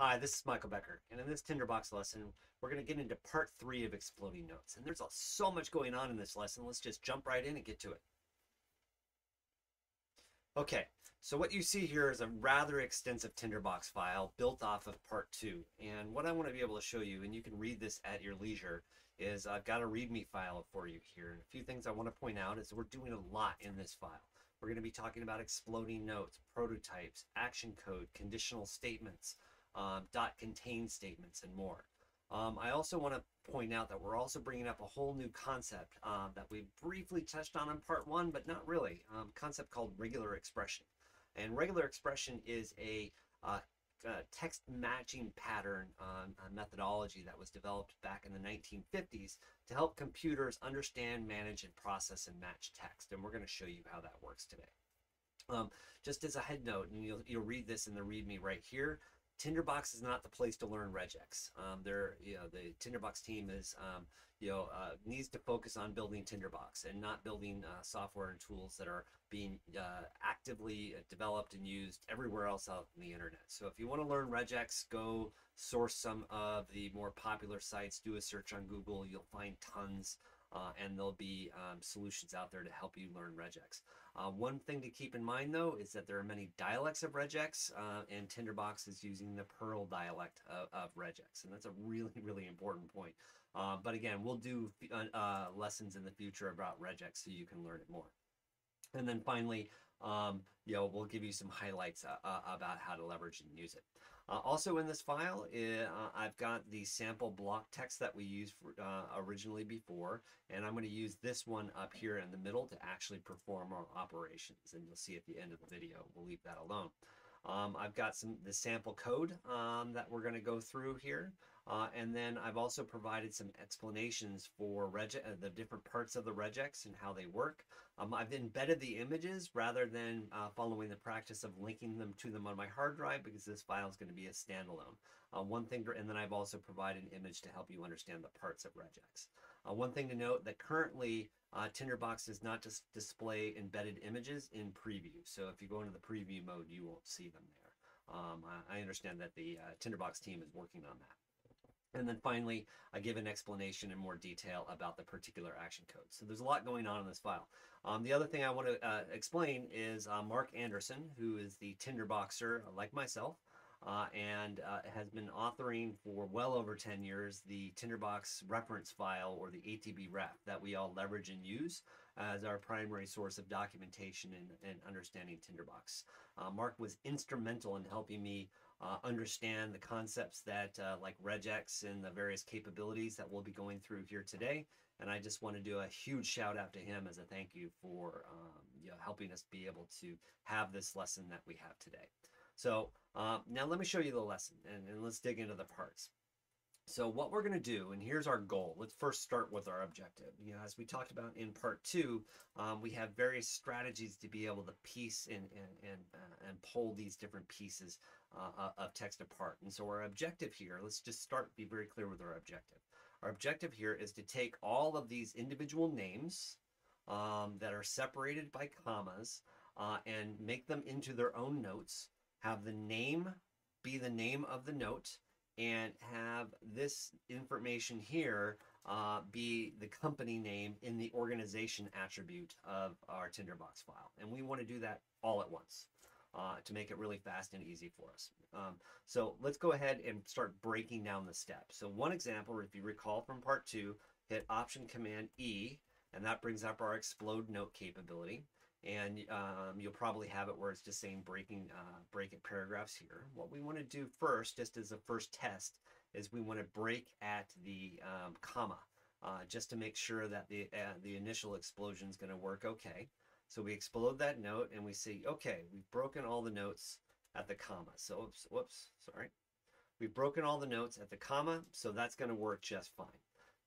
Hi, this is Michael Becker, and in this Tinderbox lesson, we're going to get into part three of exploding notes. And there's so much going on in this lesson. Let's just jump right in and get to it. Okay, so what you see here is a rather extensive Tinderbox file built off of part two. And what I want to be able to show you, and you can read this at your leisure, is I've got a README file for you here. And a few things I want to point out is we're doing a lot in this file. We're going to be talking about exploding notes, prototypes, action code, conditional statements, um, dot contain statements, and more. Um, I also want to point out that we're also bringing up a whole new concept uh, that we briefly touched on in part one, but not really. Um, concept called regular expression. And regular expression is a uh, uh, text matching pattern um, methodology that was developed back in the 1950s to help computers understand, manage, and process and match text. And we're going to show you how that works today. Um, just as a head note, and you'll, you'll read this in the README right here, Tinderbox is not the place to learn regex. Um, they're, you know, the Tinderbox team is, um, you know, uh, needs to focus on building Tinderbox and not building uh, software and tools that are being uh, actively developed and used everywhere else out in the internet. So if you want to learn regex, go source some of the more popular sites, do a search on Google, you'll find tons. Uh, and there'll be um, solutions out there to help you learn regex. Uh, one thing to keep in mind though is that there are many dialects of regex uh, and Tinderbox is using the Perl dialect of, of regex and that's a really really important point. Uh, but again we'll do uh, uh, lessons in the future about regex so you can learn it more. And then finally um, you know, we'll give you some highlights uh, about how to leverage and use it. Uh, also in this file, uh, I've got the sample block text that we used for, uh, originally before, and I'm going to use this one up here in the middle to actually perform our operations, and you'll see at the end of the video. We'll leave that alone. Um, I've got some the sample code um, that we're going to go through here. Uh, and then I've also provided some explanations for rege uh, the different parts of the regex and how they work. Um, I've embedded the images rather than uh, following the practice of linking them to them on my hard drive because this file is going to be a standalone. Uh, one thing, to, and then I've also provided an image to help you understand the parts of regex. Uh, one thing to note that currently uh, Tinderbox does not just display embedded images in preview. So if you go into the preview mode, you won't see them there. Um, I, I, understand that the Tinderbox team is working on that. And then finally, I give an explanation in more detail about the particular action code. So there's a lot going on in this file. Um, the other thing I want to uh, explain is uh, Mark Anderson, who is the Tinderboxer like myself, uh, and uh, has been authoring for well over 10 years the Tinderbox reference file or the aTbRef that we all leverage and use as our primary source of documentation and, and understanding Tinderbox. Uh, Mark was instrumental in helping me uh, understand the concepts that uh, like regex and the various capabilities that we'll be going through here today. And I just want to do a huge shout out to him as a thank you for um, you know, helping us be able to have this lesson that we have today. So uh, now let me show you the lesson and, and let's dig into the parts. So what we're going to do, and here's our goal. Let's first start with our objective. You know, as we talked about in part two, um, we have various strategies to be able to piece and and and, uh, and pull these different pieces uh, uh, of text apart. And so our objective here, let's just start, be very clear with our objective. Our objective here is to take all of these individual names um, that are separated by commas uh, and make them into their own notes, have the name be the name of the note, and have this information here uh, be the company name in the organization attribute of our Tinderbox file. And we want to do that all at once uh, to make it really fast and easy for us. Um, so let's go ahead and start breaking down the steps. So one example, if you recall from part two, hit Option Command E, and that brings up our explode note capability and um, you'll probably have it where it's just saying breaking uh, break it paragraphs here. What we want to do first, just as a first test, is we want to break at the um, comma uh, just to make sure that the uh, the initial explosion is going to work okay. So we explode that note and we see, okay, we've broken all the notes at the comma. So, oops, whoops, sorry. We've broken all the notes at the comma, so that's going to work just fine.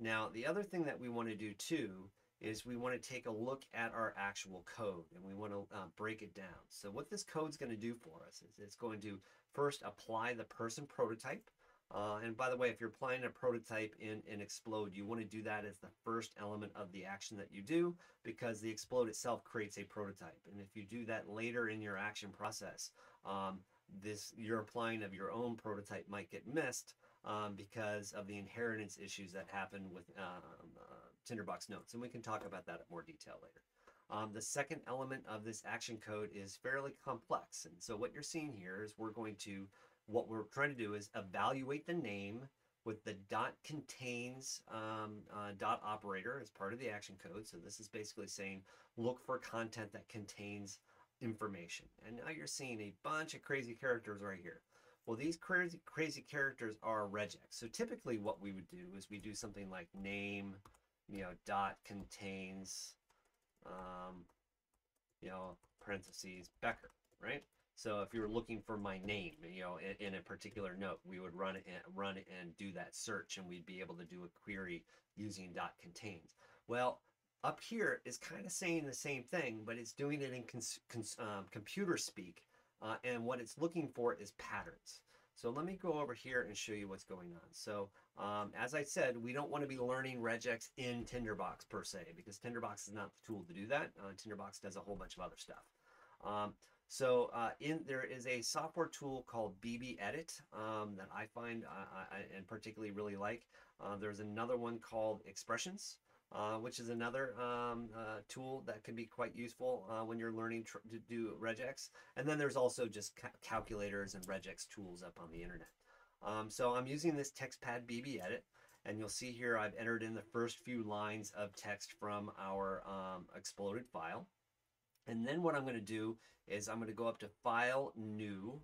Now, the other thing that we want to do too is we want to take a look at our actual code and we want to uh, break it down. So what this code is going to do for us is it's going to first apply the person prototype. Uh, and by the way, if you're applying a prototype in, in Explode, you want to do that as the first element of the action that you do because the Explode itself creates a prototype. And if you do that later in your action process, um, this your applying of your own prototype might get missed um, because of the inheritance issues that happen with um, uh, Tinderbox notes. And we can talk about that in more detail later. Um, the second element of this action code is fairly complex. And so what you're seeing here is we're going to, what we're trying to do is evaluate the name with the dot contains um, uh, dot operator as part of the action code. So this is basically saying look for content that contains information. And now you're seeing a bunch of crazy characters right here. Well, these crazy, crazy characters are regex. So typically what we would do is we do something like name, you know, dot contains, um, you know, parentheses, Becker, right? So if you were looking for my name, you know, in, in, a particular note, we would run it and run and do that search, and we'd be able to do a query using dot contains. Well, up here is kind of saying the same thing, but it's doing it in um, computer speak. Uh, and what it's looking for is patterns. So let me go over here and show you what's going on. So um, as I said, we don't want to be learning regex in Tinderbox per se, because Tinderbox is not the tool to do that. Uh, Tinderbox does a whole bunch of other stuff. Um, so uh, in there is a software tool called BBEdit um, that I find uh, I, and particularly really like. Uh, there's another one called Expressions uh, which is another um, uh, tool that can be quite useful uh, when you're learning to do regex. And then there's also just ca calculators and regex tools up on the internet. Um, so I'm using this TextPad BBEdit, and you'll see here I've entered in the first few lines of text from our um, exploded file. And then what I'm going to do is I'm going to go up to File, New,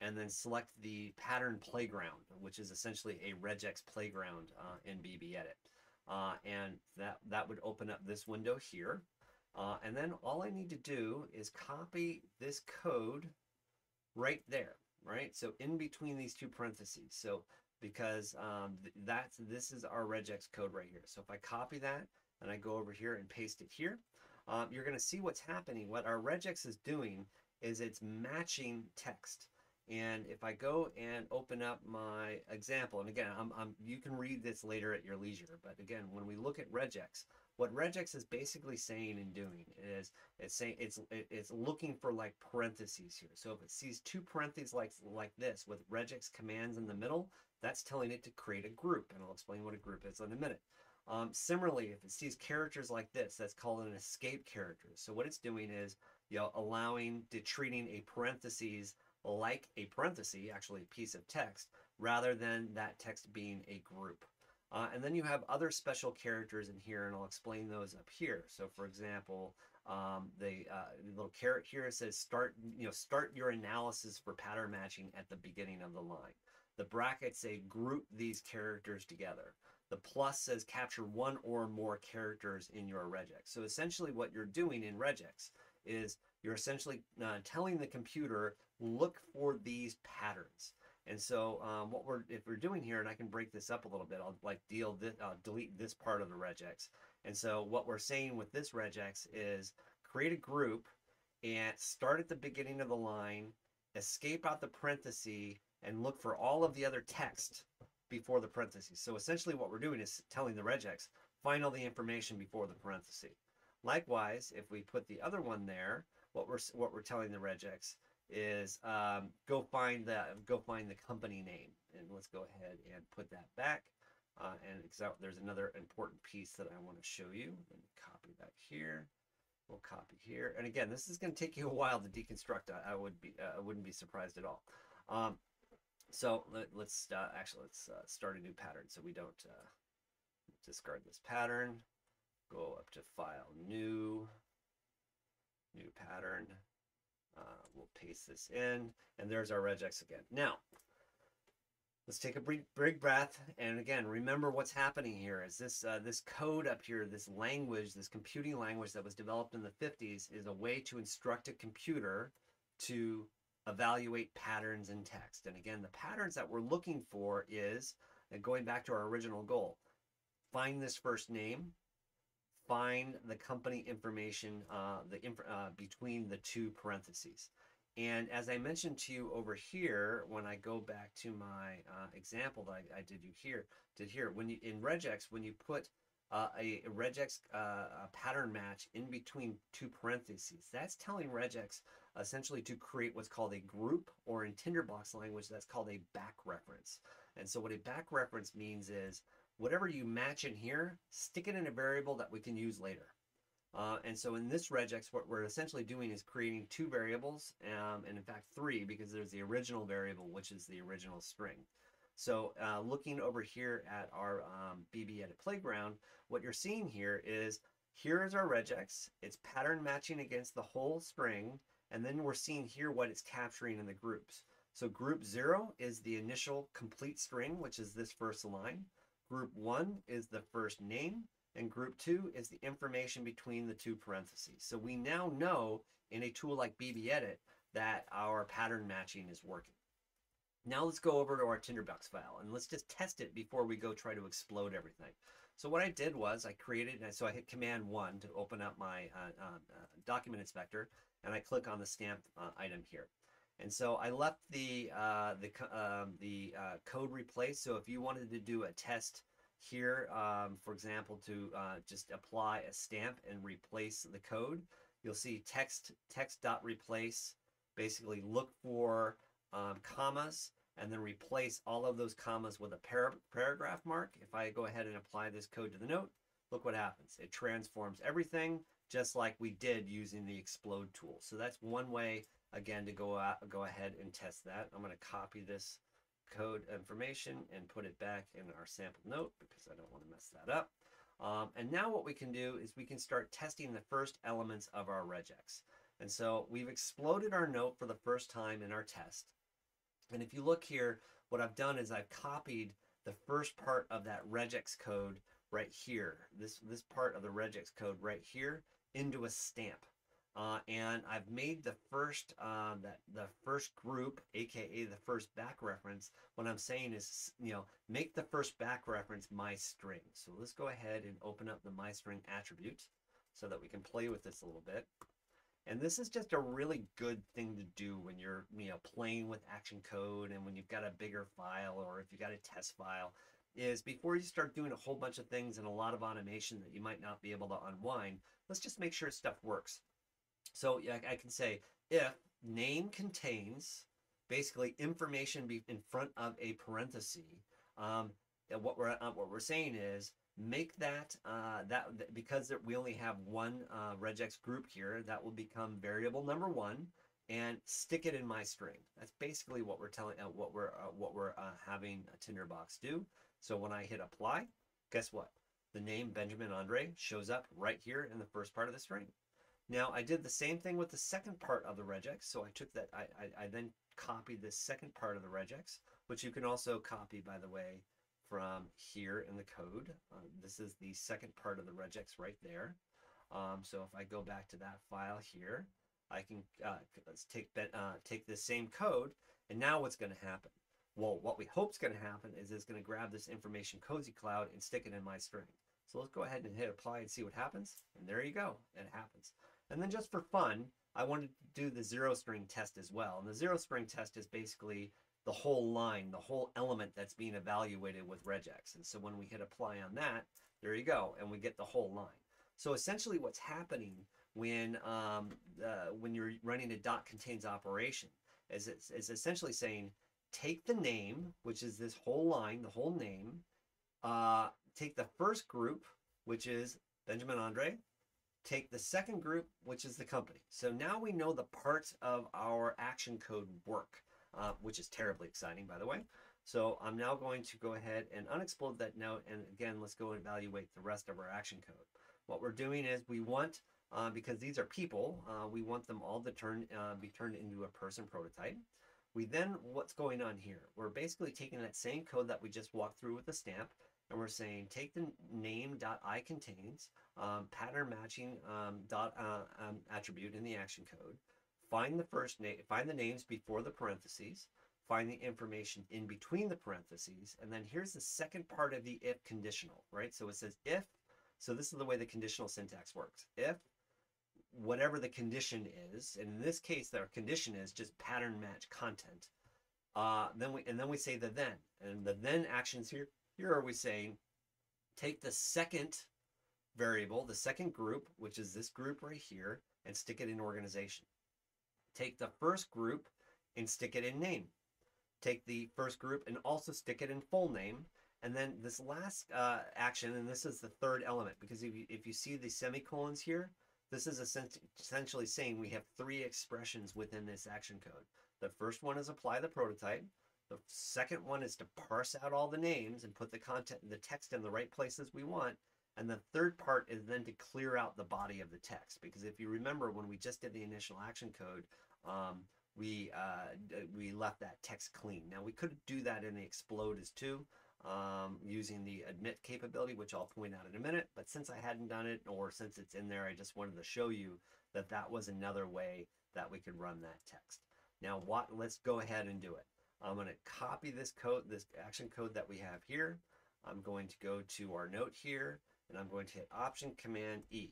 and then select the pattern playground, which is essentially a regex playground uh, in BBEdit. Uh, and that, that would open up this window here. Uh, and then all I need to do is copy this code right there, right? So in between these two parentheses. So because um, that's this is our regex code right here. So if I copy that and I go over here and paste it here, um, you're going to see what's happening. What our regex is doing is it's matching text. And if I go and open up my example, and again, I'm, I'm, you can read this later at your leisure, but again, when we look at regex, what regex is basically saying and doing is it's saying it's it's looking for like parentheses here. So if it sees two parentheses like like this with regex commands in the middle, that's telling it to create a group, and I'll explain what a group is in a minute. Um, similarly, if it sees characters like this, that's called an escape character. So what it's doing is you know allowing to treating a parentheses like a parenthesis, actually a piece of text, rather than that text being a group. Uh, and then you have other special characters in here, and I'll explain those up here. So, for example, um, the, uh, little caret here says start, you know, start your analysis for pattern matching at the beginning of the line. The brackets say group these characters together. The plus says capture one or more characters in your regex. So essentially what you're doing in regex is you're essentially uh, telling the computer look for these patterns. And so um, what we're if we're doing here, and I can break this up a little bit, I'll like deal this, uh, delete this part of the regex. And so what we're saying with this regex is create a group and start at the beginning of the line, escape out the parenthesis, and look for all of the other text before the parentheses. So essentially what we're doing is telling the regex, find all the information before the parenthesis. Likewise, if we put the other one there, what we're what we're telling the regex is um, go find the go find the company name, and let's go ahead and put that back. Uh, and there's another important piece that I want to show you. Let me copy that here. We'll copy here, and again, this is going to take you a while to deconstruct. I, I would be uh, I wouldn't be surprised at all. Um, so let, us uh, actually let's uh, start a new pattern so we don't uh, discard this pattern. Go up to File, New, New Pattern. Uh, we'll paste this in, and there's our regex again. Now, let's take a big, big breath, and again, remember what's happening here is this uh, this code up here, this language, this computing language that was developed in the 50s is a way to instruct a computer to evaluate patterns in text. And again, the patterns that we're looking for is, going back to our original goal, find this first name, find the company information uh, the inf uh, between the two parentheses. And as I mentioned to you over here, when I go back to my uh, example that I, I, did you here, did here, when you in regex, when you put uh, a, regex uh, a pattern match in between two parentheses, that's telling regex essentially to create what's called a group or in Tinderbox language that's called a back reference. And so what a back reference means is whatever you match in here, stick it in a variable that we can use later. Uh, and so in this regex, what we're essentially doing is creating two variables, um, and in fact three, because there's the original variable, which is the original string. So uh, looking over here at our um, BBEdit Playground, what you're seeing here is here is our regex. It's pattern matching against the whole string, and then we're seeing here what it's capturing in the groups. So group zero is the initial complete string, which is this first line. Group one is the first name, and group two is the information between the two parentheses. So we now know in a tool like BBEdit that our pattern matching is working. Now let's go over to our Tinderbox file and let's just test it before we go try to explode everything. So what I did was I created, and so I hit Command 1 to open up my uh, uh, uh, document inspector, and I click on the stamp uh, item here. And so I left the uh, the um, the uh, code replaced. So if you wanted to do a test here, um, for example, to just apply a stamp and replace the code, you'll see text text dot replace. Basically, look for um, commas and then replace all of those commas with a par paragraph mark. If I go ahead and apply this code to the note, look what happens. It transforms everything just like we did using the explode tool. So that's one way, again, to go, out, go ahead and test that. I'm going to copy this code information and put it back in our sample note because I don't want to mess that up. Um, and now what we can do is we can start testing the first elements of our regex. And so we've exploded our note for the first time in our test. And if you look here, what I've done is I've copied the first part of that regex code right here, this, this part of the regex code right here into a stamp. Uh, and I've made the first uh, that the first group, aka the first back reference. What I'm saying is, you know, make the first back reference my string. So let's go ahead and open up the my string attribute so that we can play with this a little bit. And this is just a really good thing to do when you're, you know, playing with action code and when you've got a bigger file or if you've got a test file is before you start doing a whole bunch of things and a lot of automation that you might not be able to unwind, let's just make sure stuff works. So yeah, I can say if name contains basically information be in front of a parenthesis, um, what we're uh, what we're saying is make that, uh, that because we only have one uh, regex group here, that will become variable number one and stick it in my string. That's basically what we're telling, uh, what we're, uh, what we're uh, having a Tinderbox do. So when I hit apply, guess what? The name Benjamin Andre shows up right here in the first part of the string. Now I did the same thing with the second part of the regex. So I took that, I, I, I then copied the second part of the regex, which you can also copy, by the way, from here in the code. Uh, this is the second part of the regex right there. Um, so if I go back to that file here, I can uh, let's take uh, take this same code, and now what's going to happen? Well, what we hope is going to happen is it's going to grab this information cozy cloud and stick it in my string. So let's go ahead and hit apply and see what happens. And there you go, it happens. And then just for fun, I wanted to do the zero string test as well. And the zero string test is basically the whole line, the whole element that's being evaluated with regex. And so when we hit apply on that, there you go, and we get the whole line. So essentially what's happening when, um, uh, when you're running a dot contains operation is it's, it's essentially saying, take the name, which is this whole line, the whole name, uh, take the first group, which is Benjamin Andre, take the second group, which is the company. So now we know the parts of our action code work uh, which is terribly exciting, by the way. So I'm now going to go ahead and unexplode that note. And again, let's go and evaluate the rest of our action code. What we're doing is we want, uh, because these are people, uh, we want them all to turn uh, be turned into a person prototype. We then, what's going on here? We're basically taking that same code that we just walked through with the stamp, and we're saying take the name dot i contains um, pattern matching um, dot uh, um, attribute in the action code find the first name, find the names before the parentheses, find the information in between the parentheses, and then here's the second part of the if conditional, right? So it says if, so this is the way the conditional syntax works. If whatever the condition is, and in this case, their condition is just pattern match content. Uh, then we and then we say the then, and the then actions here. Here are we saying, take the second variable, the second group, which is this group right here, and stick it in organization take the first group and stick it in name. Take the first group and also stick it in full name. And then this last uh, action, and this is the third element, because if you, if you see the semicolons here, this is essentially saying we have three expressions within this action code. The first one is apply the prototype. The second one is to parse out all the names and put the content, the text in the right places we want. And the third part is then to clear out the body of the text. Because if you remember when we just did the initial action code, um, we, uh, we left that text clean. Now we could do that in the explode as too, um, using the admit capability, which I'll point out in a minute. But since I hadn't done it, or since it's in there, I just wanted to show you that that was another way that we could run that text. Now what, let's go ahead and do it. I'm going to copy this code, this action code that we have here. I'm going to go to our note here and I'm going to hit Option Command E.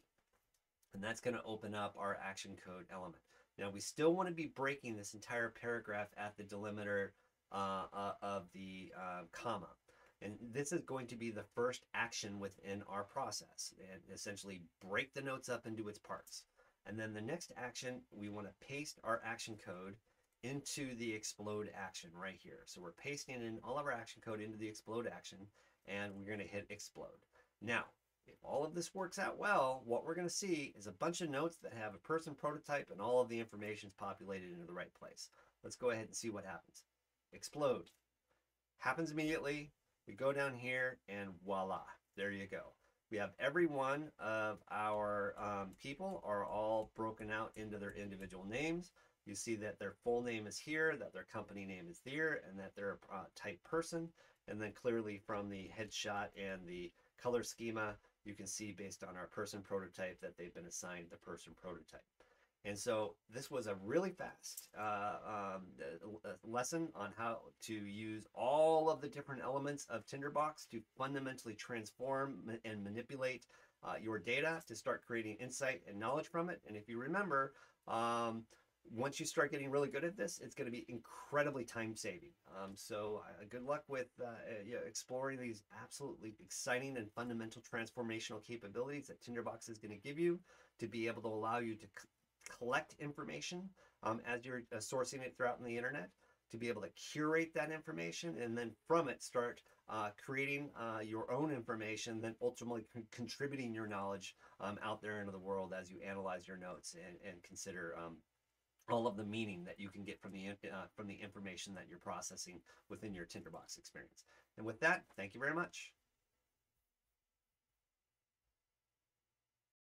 And that's going to open up our action code element. Now we still want to be breaking this entire paragraph at the delimiter uh, uh, of the uh, comma. And this is going to be the first action within our process and essentially break the notes up into its parts. And then the next action, we want to paste our action code into the explode action right here. So we're pasting in all of our action code into the explode action and we're going to hit explode. Now, if all of this works out well, what we're going to see is a bunch of notes that have a person prototype and all of the information is populated into the right place. Let's go ahead and see what happens. Explode. Happens immediately. We go down here and voila, there you go. We have every one of our um, people are all broken out into their individual names. You see that their full name is here, that their company name is there, and that they're a uh, type person. And then clearly from the headshot and the color schema, you can see based on our person prototype that they've been assigned the person prototype. And so this was a really fast uh, um, lesson on how to use all of the different elements of Tinderbox to fundamentally transform and manipulate uh, your data to start creating insight and knowledge from it. And if you remember, um, once you start getting really good at this, it's going to be incredibly time saving. Um, so uh, good luck with uh, know, exploring these absolutely exciting and fundamental transformational capabilities that Tinderbox is going to give you to be able to allow you to collect information um, as you're uh, sourcing it throughout the internet, to be able to curate that information, and then from it start uh, creating uh, your own information, then ultimately con contributing your knowledge um, out there into the world as you analyze your notes and, and consider um, all of the meaning that you can get from the uh, from the information that you're processing within your Tinderbox experience. And with that, thank you very much.